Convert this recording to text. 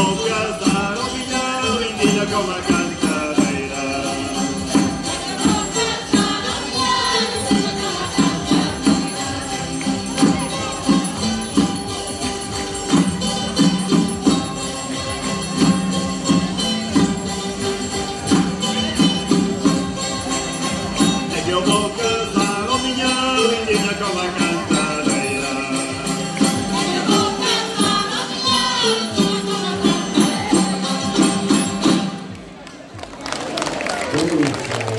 Boca, Zaro, Pinaro, Deus.